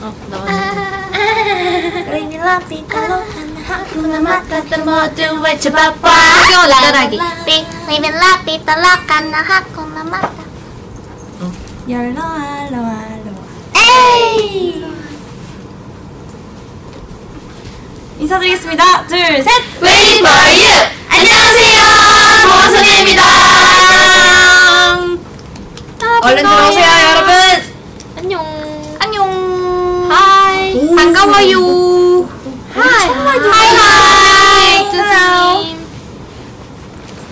어 나왔네 모두 외쳐봐봐 열로 알로 알로 에이 인사드리겠습니다. 둘 셋. Waiting for you. 안녕하세요. 고원선입니다. 얼른 들어오세요. 여러분. 안녕. 반가워요 하이. 하이 쭈스님.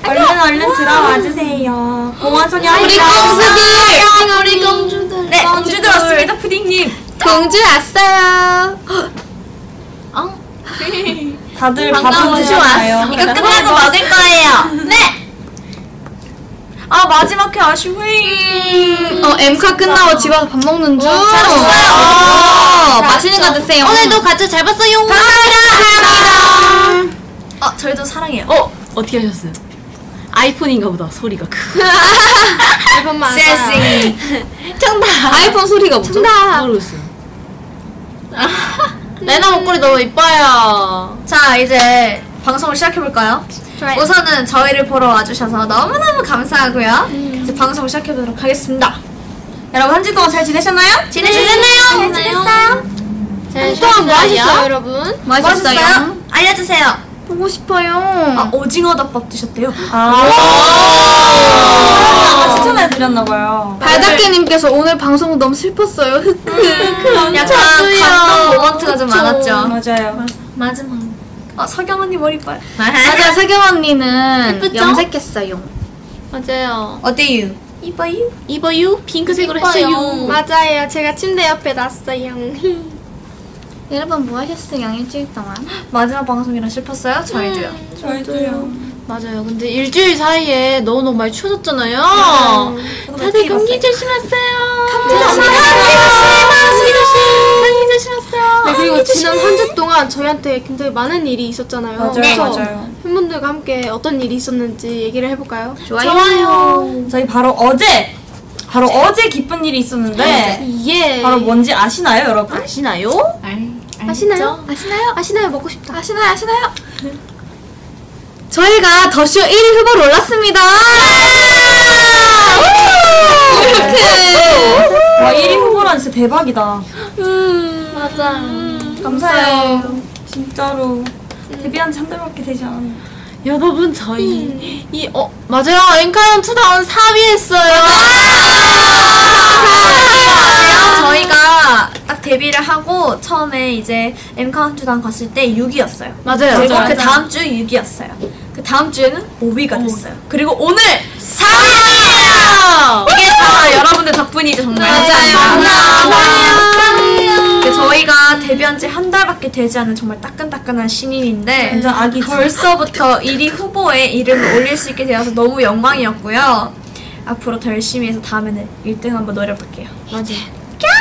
얼른 얼른 들어와 주세요 공원 소녀 우리 공주들. 우리 공주들. 네 공주들 왔습니다 푸딩님 공주 왔어요. 다들 반가워요. 밥은 드셨나요? 이거 끝나고 먹을 거예요 네 아 마지막에 아쉬워요 어 엠카 끝나고 집 와서 밥 먹는 중. 잘하셨어요. 어, 맛있는 거 드세요. 오늘도 같이 잘 봤어요. 감사합니다. 어 저희도 사랑해요. 어 어떻게 하셨어요? 아이폰인가 보다 소리가. 아이폰만. 센싱 정답. 아이폰 소리가 뭐죠? 정답. 모르겠어요? 레나 목걸이 너무 이뻐요. 자 이제 방송을 시작해볼까요? 좋아요. 우선은 저희를 보러 와주셔서 너무너무 감사하고요 이제 방송을 시작해보도록 하겠습니다 여러분 한 주 동안 잘 지내셨나요? 지내셨나요? 잘 지냈어요? 잘 동안 뭐 하셨어요, 여러분? 뭐 하셨어요? 알려주세요 보고 싶어요. 아 오징어 덮밥 드셨대요 아 추천해드렸나봐요 발다깨님께서 오늘 방송 너무 슬펐어요. 흑흑. 약간 감동 모먼트가 좀 많았죠 맞아요 마지막 아 서경 언니 머리 이뻐요 맞아, 서경 언니는 예쁘죠? 염색했어요. 맞아요 어때요? 이뻐요? 이뻐요 핑크색으로 했어요 맞아요. 제가 침대 옆에 놨어요. 여러분 뭐 하셨어요? 일주일 동안? 마지막 방송이라 슬펐어요? 저희도요 저희도요 맞아요 근데 일주일 사이에 너무너무 많이 추워졌잖아요 다들 감기 조심하세요 감기 감기 조심하세요 네, 그리고 지난 한 주 동안 저희한테 굉장히 많은 일이 있었잖아요. 맞아요 그래서 맞아요 팬분들과 함께 어떤 일이 있었는지 얘기를 해볼까요? 좋아요. 저희 바로 어제 바로 어제 기쁜 일이 있었는데 예. 바로 뭔지 아시나요 여러분? 아시나요? 아시나요? 아시나요? 아시나요? 먹고 싶다. 아시나요? 아시나요? 저희가 더쇼 1위 후보로 올랐습니다. 이렇게. 와 1위 후보란 진짜 대박이다 맞아. 감사해요 진짜로 데뷔한 지 한 달밖에 되지 않았는데 여러분 저희 이어 맞아요 M Countdown 4위 했어요 아세요? 저희가 딱 데뷔를 하고 처음에 이제 M Countdown 갔을 때 6위였어요. 맞아요 그리고 맞아요. 그 다음 주 6위였어요. 그 다음 주에는 5위가 됐어요. 그리고 오늘 4위예요. 이게 다 여러분들 덕분이죠 정말. 맞아요. 감사합니다. 그 저희가 데뷔한 지 한 달밖에 되지 않은 정말 따끈따끈한 신인인데 완전 아기죠. 벌써부터 1위 후보에 이름을 올릴 수 있게 되어서 너무 영광이었고요. 앞으로 더 열심히 해서 다음에는 1등 한번 노려볼게요.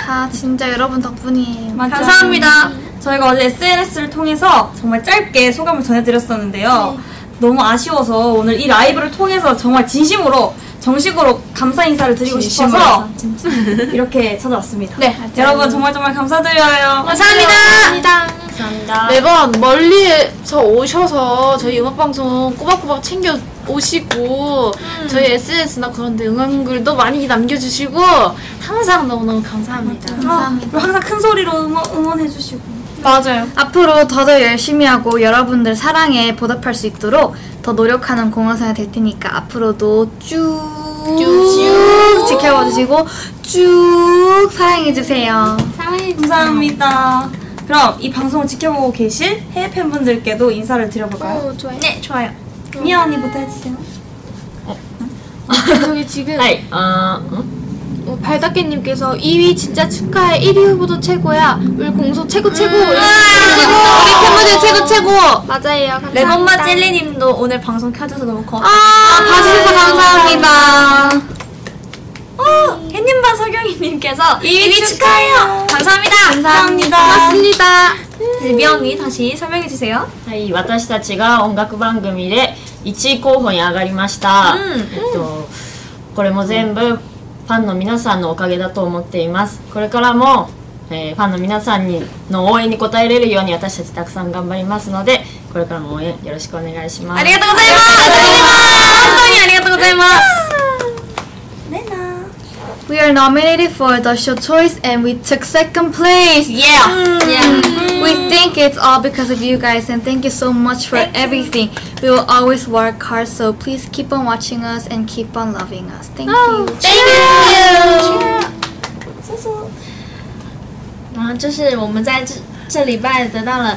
아 진짜 여러분 덕분이에요. 맞아요. 감사합니다. 저희가 어제 SNS를 통해서 정말 짧게 소감을 전해드렸었는데요. 너무 아쉬워서 오늘 이 라이브를 통해서 정말 진심으로 정식으로 감사 인사를 드리고 싶어서 이렇게 찾아왔습니다. 네. 여러분 정말 정말 감사드려요. 감사합니다. 감사합니다. 매번 멀리서 오셔서 저희 음악 방송 꼬박꼬박 챙겨 오시고 저희 SNS나 그런데 응원글도 많이 남겨주시고 항상 너무너무 감사합니다. 감사합니다. 그리고 항상 큰 소리로 응원, 응원해주시고. 맞아요. 앞으로 더더 열심히 하고 여러분들 사랑에 보답할 수 있도록 더 노력하는 공헌사가 될 테니까 앞으로도 쭉, 쭉 지켜봐 주시고 쭉 사랑해 주세요. 사랑해 주세요. 감사합니다. 그럼 이 방송을 지켜보고 계실 해외 팬분들께도 인사를 드려볼까요? 오, 좋아요. 네, 좋아요. 미아 언니부터 해주세요. 어? 저기 지금 아이, 어, 어? 어, 발다깨님께서 2위 진짜 축하해. 1위 후보도 최고야. 우리 공소 최고 최고. 우리 팬분들 최고 최고. 맞아요. 감사합니다. 레몬맛 젤리님도 오늘 방송 켜줘서 너무 고마워요. 아 봐주셔서 감사합니다. 어, 햇님반 서경이님께서 2위 축하해요. 감사합니다. 감사합니다. 고맙습니다. 이제 미아 언니 다시 설명해 주세요.はい、私たちが音楽番組で1位候補に上がりました、うんえっと、これも全部 ファンの皆さんのおかげだと思っています。これからも、えーファンの皆さんにの応援に応えれるように私たちたくさん頑張りますのでこれからも応援よろしくお願いします。ありがとうございます。本当にありがとうございます We are nominated for the show choice and we took second place. Yeah! We think it's all because of you guys and thank you so much for everything. We will always work hard so please keep on watching us and keep on loving us. Thank you. 然后就是我们在这这礼拜得到了。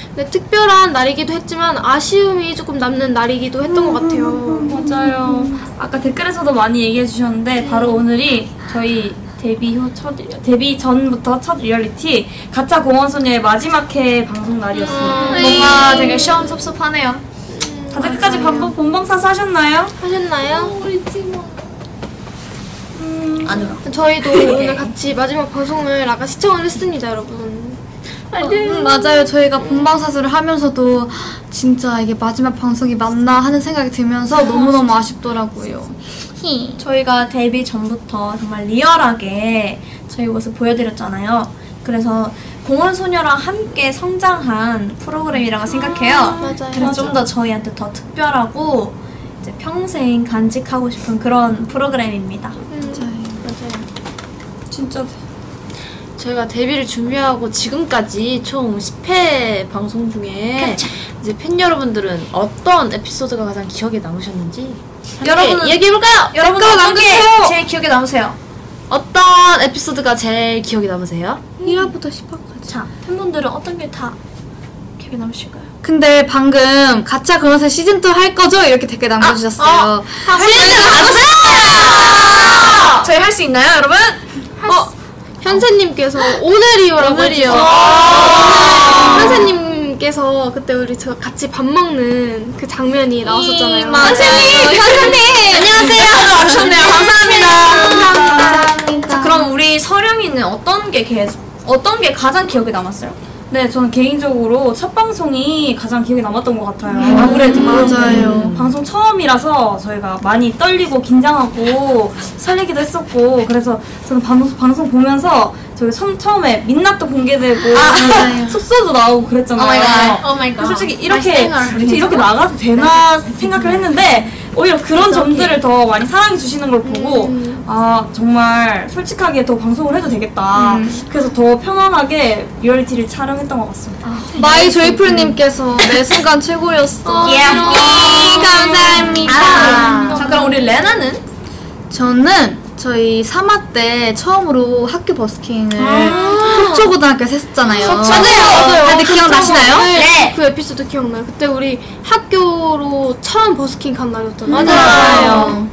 네, 특별한 날이기도 했지만 아쉬움이 조금 남는 날이기도 했던 것 같아요. 맞아요. 아까 댓글에서도 많이 얘기해 주셨는데 바로 오늘이 저희 데뷔 후 첫 데뷔 전부터 첫 리얼리티 가짜 공원 소녀의 마지막 회 방송 날이었습니다. 뭔가 되게 시험 섭섭하네요. 다들 끝까지 반복 본방사수 하셨나요? 하셨나요? 아니요. 저희도 오늘 같이 마지막 방송을 아까 시청을 했습니다, 여러분. 음, 맞아요. 저희가 본방사수를 하면서도 진짜 이게 마지막 방송이 맞나 하는 생각이 들면서 너무너무 아쉽더라고요. 저희가 데뷔 전부터 정말 리얼하게 저희 모습 보여드렸잖아요. 그래서 공원 소녀랑 함께 성장한 프로그램이라고 생각해요. 맞아요. 그래서 좀 더 저희한테 더 특별하고 이제 평생 간직하고 싶은 그런 프로그램입니다. 진짜 저희가 데뷔를 준비하고 지금까지 총 10회 방송 중에 이제 팬 여러분들은 어떤 에피소드가 가장 기억에 남으셨는지 함께 여러분은- 얘기해볼까요? 여러분 어떤 게 제일 기억에 남으세요? 어떤 에피소드가 제일 기억에 남으세요? 1화부터 10화까지. 자, 팬분들은 어떤 게 다 기억에 남으실까요? 근데 방금 가짜 그것을 시즌2 할 거죠? 이렇게 댓글 남겨주셨어요. 저희 할 수 있나요, 여러분? 어, 현세님께서 오늘이요라고 오늘이요. 해주셔서 현세님께서 그때 우리 저 같이 밥 먹는 그 장면이 나왔었잖아요. 현세님! 현세님! 안녕하세요. 와주셨네요. 감사합니다. 자, 그럼 우리 서령이는 어떤 게 계속, 어떤 게 가장 기억에 남았어요? 네, 저는 개인적으로 첫 방송이 가장 기억에 남았던 것 같아요. 아무래도 맞아요. 방송 처음이라서 저희가 많이 떨리고 긴장하고 설레기도 했었고 그래서 저는 방송, 방송 보면서 저희 처음, 처음에 민낯도 공개되고 숙소도 나오고 그랬잖아요. oh my 근데 솔직히 이렇게 이렇게, 이렇게 나가도 되나 생각을 했는데 오히려 그런 점들을 더 많이 사랑해 주시는 걸 보고 아 정말 솔직하게 더 방송을 해도 되겠다. 그래서 더 편안하게 리얼리티를 촬영했던 것 같습니다. My Joyful님께서 매 순간 최고였어. 감사합니다. 아, 자, 그럼 우리 레나는? 저는 저희 3화 때 처음으로 학교 버스킹을 속초고등학교에서 했었잖아요. 맞아요. 다들 기억나시나요? 네. 그 에피소드 기억나요? 그때 우리 학교로 처음 버스킹 간 날이었잖아요. 맞아요.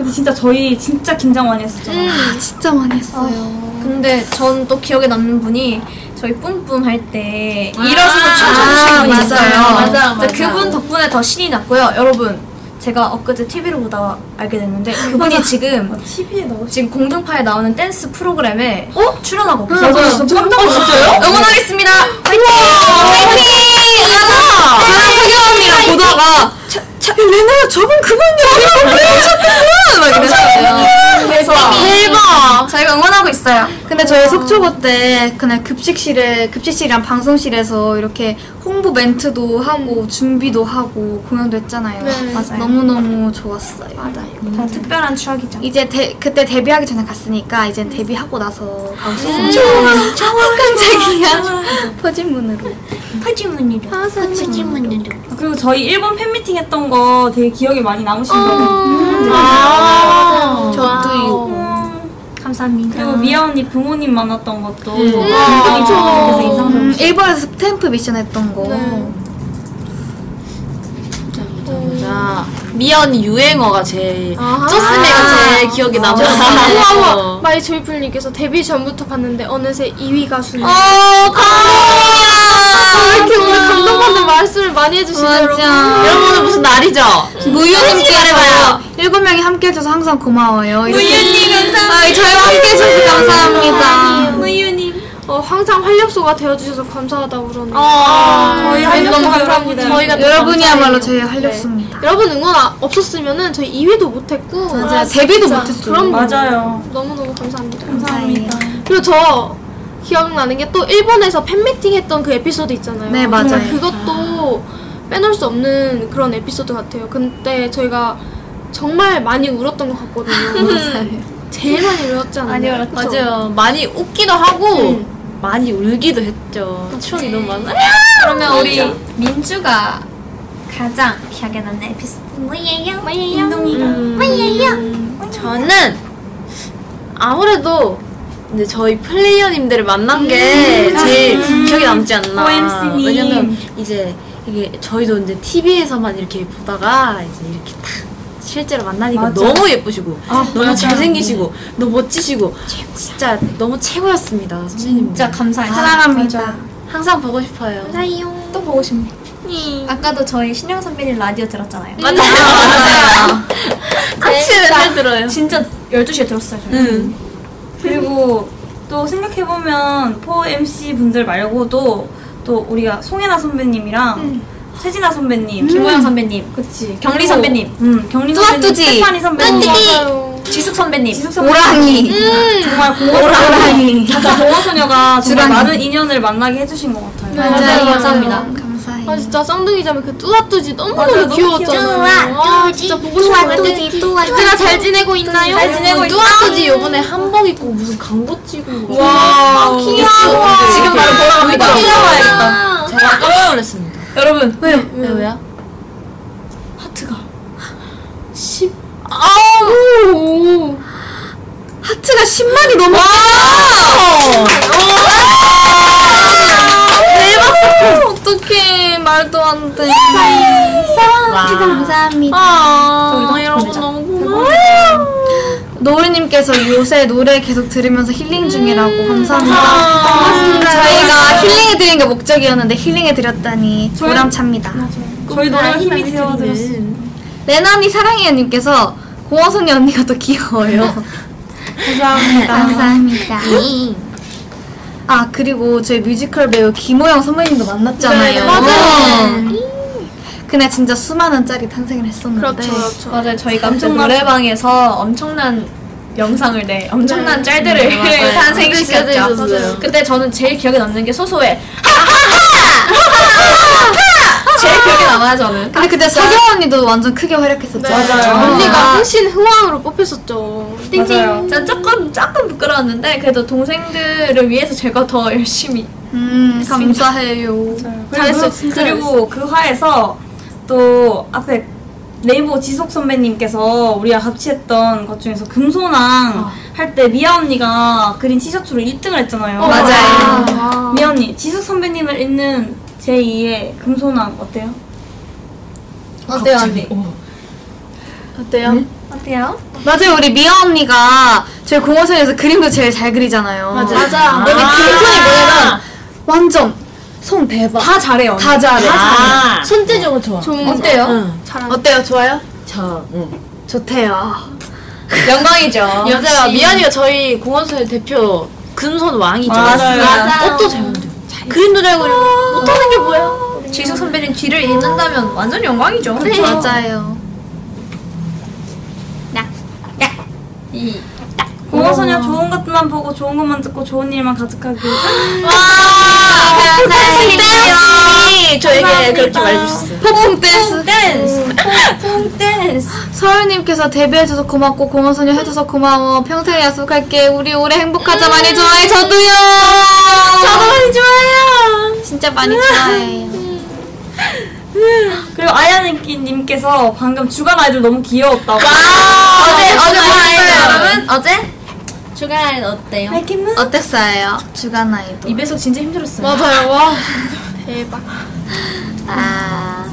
근데 진짜 저희 진짜 긴장 많이 했었잖아요. 아, 진짜 많이 했어요. 근데 전 또 기억에 남는 분이 저희 뿜뿜 할때 일어서서 춤춰주신 아, 분이 있어요. 맞아요. 맞아, 근데 그분 덕분에 더 신이 났고요. 여러분, 제가 엊그제 TV를 보다가 알게 됐는데 그분이 지금 TV에 지금 공중파에 나오는 댄스 프로그램에 출연하고 어? 맞아요. 계세요. 저 깜짝 놀랐어요. 응원하겠습니다. 화이팅! 화이팅! 저랑 서경 언니랑 보다가 차, 차, 레나야 저분 그분이야. 그러셨구나. 막 이랬어요. 그래서 대박. 저희가 응원하고 있어요. 근데 저희 속초고 때 그날 급식실에 급식실이랑 방송실에서 이렇게 홍보 멘트도 하고 준비도 하고 공연도 했잖아요. 네. 맞아요. 너무 너무 좋았어요. 다 특별한 추억이죠. 이제 데, 그때 데뷔하기 전에 갔으니까 이제 데뷔하고 나서 가고 싶습니다. 깜짝이야. 퍼진문으로. 퍼지문이로. 그리고 저희 일본 팬미팅 했던 거 되게 기억에 많이 남으신 거 아, 저도요. 감사합니다. 그리고 미아 언니 부모님 만났던 것도 음. 굉장히 아, 음. 일본에서 스탬프 미션 했던 거. 자, 미연 유행어가 제일 아. 쪼스메가 제일 기억에 우와, 남았어요. My Joyful님께서 데뷔 전부터 봤는데 어느새 2위 가수네. 어, 말씀을 많이 해주시죠 여러분. 맞아. 여러분 오늘 무슨 날이죠? 무유님께서 일곱 명이 함께 해줘서 항상 고마워요. 무유님 감사합니다. 저희와 함께 해줘서 감사합니다. 무유님. 어, 항상 활력소가 되어주셔서 감사하다고 그러네요. 저희 저희 너무 활력소가 감사합니다. 저희가 더 여러분이야말로 감사해요. 저희의 활력소입니다. 여러분 응원 아- 없었으면은 저희 2회도 못했고 맞아요. 데뷔도 못했어요. 그럼 맞아요. 너무너무 감사합니다. 감사합니다. 그리고 저 기억나는 게 또 일본에서 팬미팅 했던 그 에피소드 있잖아요. 네, 맞아요. 정말 그것도 빼놓을 수 없는 그런 에피소드 같아요. 근데 저희가 정말 많이 울었던 것 같거든요. 제일 많이 울었지 않나요? 많이 울었죠. 맞아요. 많이 웃기도 하고 많이 울기도 했죠. 추억이 너무 많아요. 그러면 우리 민주가 가장 기억에 남는 에피소드 뭐예요? 뭐예요? 저는 아무래도 이제 저희 플레이어님들을 만난 게 제일 기억에 남지 않나. OMC 님. 왜냐면 이제 이게 저희도 이제 TV에서만 이렇게 보다가 이제 이렇게 딱 실제로 만나니까 맞아. 너무 예쁘시고 너무 맞아. 잘생기시고 너무 멋지시고 진짜 너무 최고였습니다 선생님. 진짜 감사해요. 사랑합니다. 항상 보고 싶어요. 또 보고 싶네. 아까도 저희 신영 선배님 라디오 들었잖아요. 맞아요. 맞아요. 같이 맨날 들어요. 진짜 12시에 들었어요. 저희. 응. 그리고 또 생각해보면 포 MC 분들 말고도 또 우리가 송혜나 선배님이랑 세진아 선배님, 김호영 선배님, 그치 경리 선배님. 음 경리 선배님, 뚜아뚜지. 스테파니 선배님, 맞아요. 지숙 선배님. 지숙 선배님, 오랑이. 정말 공허 오랑이. 진짜 공허 소녀가 정말 주랑이. 많은 인연을 만나게 해주신 것 같아요. 맞아요. 감사합니다. 아 진짜 쌍둥이 자매 그 뚜아뚜지 너무너무 너무 귀여웠잖아요. 아 진짜 보고 싶었는데 얘들아 잘 지내고 있나요? 잘 지내고 있어. 뚜아뚜지 요번에 한복 입고 무슨 광고 찍은 거. 와 귀여워. 지금 바로 보러 갑니다. 찾아봐야겠다. 제가 깜짝 놀랐습니다. 여러분, 왜요? 왜요? 왜요? 하트가 오. 하트가 10만이 넘어. 대박 어떡해 말도 안 돼. 감사합니다. 아, 여러분 너무 고마워요. 노을님께서 요새 노래 계속 들으면서 힐링 중이라고 감사합니다. 고맙습니다. 저희가 힐링해드린 게 목적이었는데 힐링해드렸다니 보람찹니다. 저희 노래가 힘이 되어드렸어요. 레나니 사랑해요님께서 고화선이 언니가 더 귀여워요. 감사합니다. 감사합니다. 아 그리고 저희 뮤지컬 배우 김호영 선배님도 만났잖아요. 네, 맞아요. 그날 진짜 수많은 짤이 탄생을 했었는데 그렇죠, 그렇죠. 맞아요. 저희가 엄청나죠. 노래방에서 엄청난 영상을 내 엄청난 짤들을 네. 탄생시켰죠. 그때 저는 제일 기억에 남는 게 소소의 제일 기억에 남아요 저는. 근데 그때 서경 언니도 완전 크게 활약했었죠. 맞아요. 언니가 훨씬 흥왕으로 뽑혔었죠. 맞아요. 전 조금 조금 부끄러웠는데 그래도 동생들을 위해서 제가 더 열심히 음 감사해요. 잘했어요. 그리고 그 화에서 또 앞에 레이보 지속 선배님께서 우리가 같이 했던 것 중에서 금소낭 할때 미아 언니가 그린 티셔츠로 1등을 했잖아요. 맞아요. 아. 미아 언니, 지숙 선배님을 잇는 제2의 금소낭 어때요? 어때요 언니? 어때요? 어때요? 맞아요 우리 미아 언니가 저희 공원선에서 그림도 제일 잘 그리잖아요. 맞아. 맞아. 여기 그림선이 뭐냐면 완전 손 대박. 다 잘해요. 다 잘해. 아, 손재주가 좋아. 좀 어때요? 응. 어때요? 좋아요? 저, 응. 좋대요. 영광이죠. 맞아요. 미연이가 저희 공원소의 대표 금손 왕이죠. 맞아요. 맞아요. 옷도 잘 만들고 그림도 잘 그리고 못하는 게 뭐야? 지수 선배님 뒤를 잇는다면 완전 영광이죠. 맞아요. 이 공원소녀 좋은 것만 보고 좋은 것만 듣고 좋은 일만 가득하길. 선생님이 저에게 그렇게 말해주셨어요. 폭풍 댄스. 댄스, 퐁 댄스. 서울님께서 데뷔해줘서 고맙고 공원소녀 해줘서 고마워. 평생 약속할게. 우리 오래 행복하자. 많이 좋아해. 저도요. 저도 많이 좋아해요. 진짜 많이 좋아해요. 그리고 아야님께서 방금 주간 아이돌 너무 귀여웠다고. 어제 어제 좋아해요. 뭐했어요, 여러분? 어제 주간 어때요? 백김은? 어땠어요? 주간 아이돌. 입에서 진짜 힘들었어요. 맞아요. 와. 대박. 아.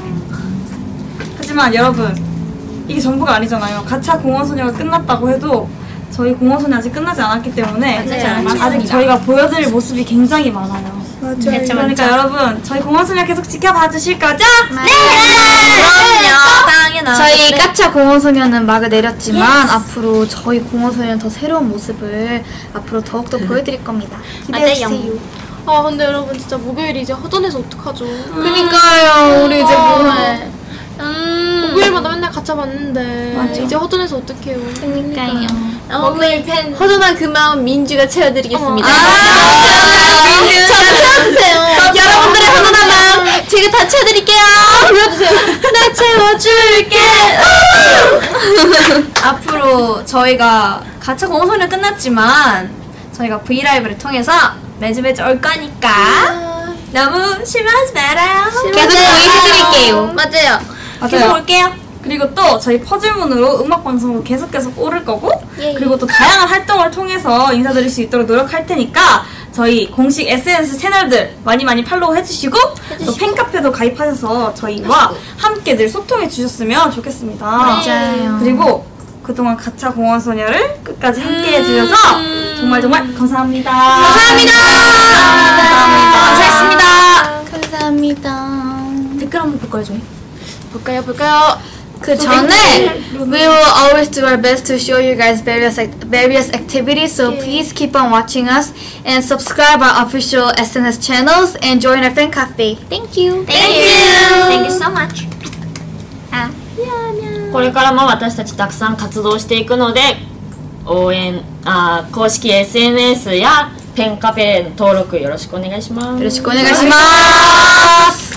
하지만 여러분 이게 전부가 아니잖아요. 가차 공원소녀가 끝났다고 해도 저희 공원소녀 아직 끝나지 않았기 때문에 끝나지 않았습니다. 아직 저희가 보여드릴 모습이 굉장히 많아요. 맞아요. 그러니까 여러분 저희 공원소녀 계속 지켜봐 주실 거죠? 네. 공원소녀는 막을 내렸지만 앞으로 저희 공원소녀는 더 새로운 모습을 앞으로 더욱더 보여드릴 겁니다. 기대해주세요. 아 근데 여러분 진짜 목요일이 이제 허전해서 어떡하죠? 그니까요. 우리 이제 뭐 음. 목요일마다 맨날 가짜 봤는데 이제 허전해서 어떡해요? 그니까요. 목요일 팬 허전한 그 마음 민주가 채워드리겠습니다. 아, 저도 채워주세요. 여러분들의 허전한 제가 다 채워드릴게요. 보여주세요. 나 채워줄게. 앞으로 저희가 가차 공원소녀 끝났지만 저희가 브이라이브를 통해서 매주 매주 올 거니까 너무 실망하지 말아요. 계속 보여드릴게요. 맞아요. 계속 올게요. 그리고 또 저희 퍼즐문으로 음악 방송도 계속 계속 오를 거고 그리고 또 다양한 활동을 통해서 인사드릴 수 있도록 노력할 테니까 저희 공식 SNS 채널들 많이 많이 팔로우 해주시고 또 팬카페도 가입하셔서 저희와 함께 늘 소통해 주셨으면 좋겠습니다. 맞아요. 그리고 그동안 가차 공원 소녀를 끝까지 함께 해주셔서 정말 정말 감사합니다. 감사합니다. 감사합니다. 감사합니다. 댓글 한번 볼까요, 저희? 볼까요, 볼까요? 그 전에 we will always do our best to show you guys various ac- various activities. So please keep on watching us and subscribe our official SNS channels and join our fan cafe. Thank you. Thank you. Thank you so much. これからも私たちたくさん活動していくので応援あー公式 SNS やペンカフェの登録よろしくお願いしますよろしくお願いします。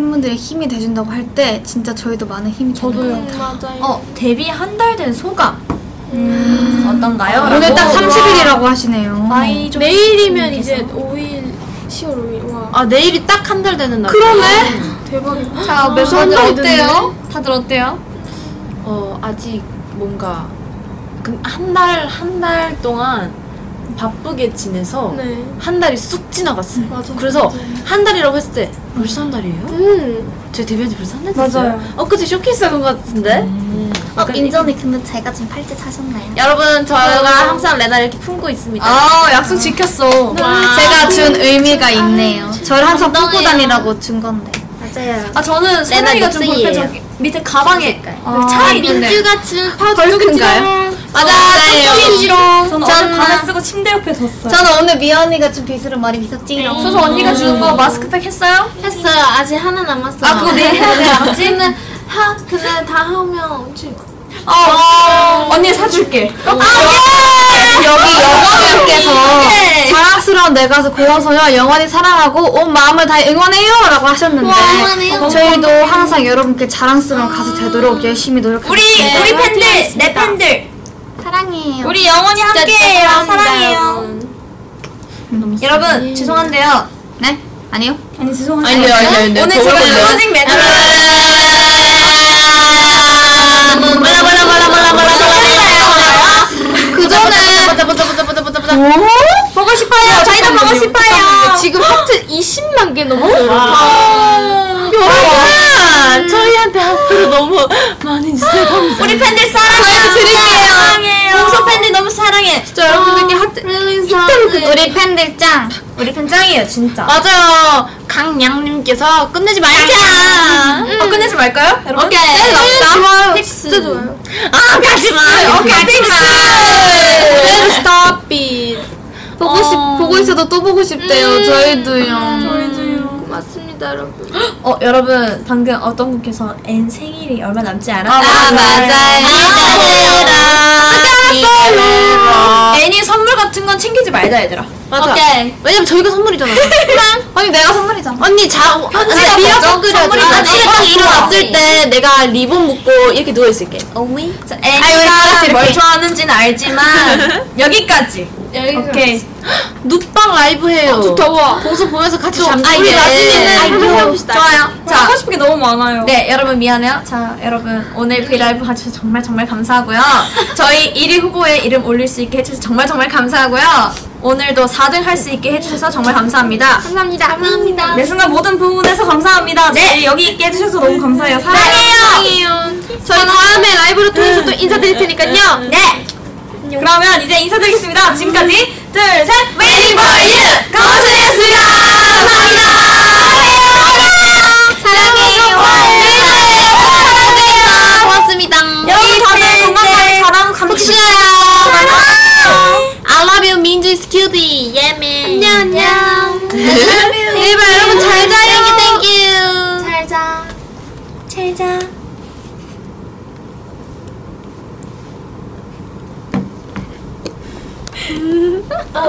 팬분들의 힘이 돼준다고 할 때 진짜 저희도 많은 힘이 되는 것 같아요. 음, 맞아요. 어, 데뷔 한 달 된 소감 어떤가요? 오늘 딱 라고 30일이라고 하시네요. 많이 좀 내일이면 이제 5일 10월 5일 와 아, 내일이 딱 한 달 되는 날. 대박이다. 자, 매수 한달 어때요? 다들 어때요? 어, 아직 뭔가 그한 달, 한 달 동안 바쁘게 지내서 네. 한 달이 쑥 지나갔어요. 맞아, 그래서 맞아요. 한 달이라고 했을 때 벌써 한 달이에요? 음. 제 데뷔한 지 벌써 한 달 됐어요? 맞아요. 어, 그치 쇼케이스 하는 것 같은데? 어, 민정이 근데 제가 지금 팔찌 사셨나요? 여러분, 저희가 항상 레나를 이렇게 품고 있습니다. 아, 약속 지켰어. 제가 준 의미가 있네요. 저를 항상 품고 다니라고 준 건데. 맞아요. 아, 저는 소나이가 좀 녹색이에요. 볼펜 저기 밑에 가방에 아, 차에 있는데. 민주가 준덜 큰가요? 맞아요. 저는 어제 밤에 쓰고 침대 옆에 뒀어요. 저는 오늘 미연이가 준 빗으로 머리 빗었지롱. 소소 언니가 주는 거 마스크팩 했어요? 했어요. 아직 하나 남았어요. 아, 그거 내일 해야 하 근데 다 하면 지금 어, 언니 사줄게. 여기 영화님께서 자랑스러운 내 가수 고원소녀 영원히 사랑하고 온 마음을 다해 응원해요 라고 하셨는데 응원해요. 저희도 항상 여러분께 자랑스러운 가수 되도록 열심히 노력하겠습니다. 우리 우리 팬들, 내 팬들, 사랑해요. 우리 영원히 함께해요. 사랑해요. 여러분 죄송한데요. 네? 아니요? 아니 죄송한데 아니요, 아니요, 아니요. 오늘 제가 그걸로 클로징 멘트 몰라, 몰라, 몰라, 몰라, 몰라, 그 전에 보자, 보자, 보자, 보자, 보자, 보자. 보고 싶어요. 저희도 보고 싶어요. 지금 하트 20만 개 넘었어요. 여러분, 저희한테 앞으로 너무 많이 주세요. 감사합니다. 우리 팬들 사랑해요. 드릴게요. 공소 팬들 너무 사랑해. 진짜 여러분들께 하트 우리 팬들 짱. 우리 팬 짱이에요 진짜. 맞아요. 강양님께서 끝내지 말자. 어, 끝내지 말까요? 여러분? 오케이. 좋아요. 진짜 좋아요. 아, 가지 마. 오케이 fix. Stop it. 보고 싶 보고 있어도 또 보고 싶대요. 저희도요. 맞습니다, 여러분. 어 여러분 방금 어떤 분께서 앤 생일이 얼마 남지 않았다. 아, 맞아요. 앤이 선물 같은 건 챙기지 말자 얘들아. 맞아. 오케이. 왜냐면 저희가 선물이잖아. 아니 내가 선물이잖아. 언니 자 현지가 미역국 끓여줘. 선물이잖아. 언니 딱딱 일어났을 때 내가 리본 묶고 이렇게 누워 있을게. 애니가 뭘 좋아하는지는 알지만 여기까지. 여기 오케이. 눕방 라이브 해요. 좋다 와. 보수 보면서 같이 좀, 잠 아, 우리 예. 나중에는 아이고, 한번 해봅시다. 좋아요. 자, 자, 하고 싶은 게 너무 많아요. 네, 여러분 미안해요. 자, 여러분 오늘 브이라이브 해주셔서 정말 정말 감사하고요. 저희 1위 후보에 이름 올릴 수 있게 해주셔서 정말 정말 감사하고요. 오늘도 4등 할 수 있게 해주셔서 정말 감사합니다. 감사합니다. 감사합니다. 내 순간 모든 부분에서 감사합니다. 네. 여기 있게 해주셔서 너무 감사해요. 사랑해요. 저희 다음에 라이브를 통해서 또 인사드릴 테니까요. 네. 그러면 이제 인사드리겠습니다. 지금까지 둘, 셋, 웨이팅 you! 강원순이었습니다. 감사합니다. 사랑해요. 사랑해요. 고맙습니다. 여러분 다들 건강하게 잘하고 감사해요. I love you 민주 스큐디 예매. 안녕 안녕. 일반 여러분 잘 자요. 아,